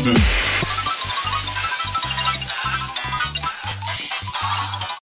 skeleton.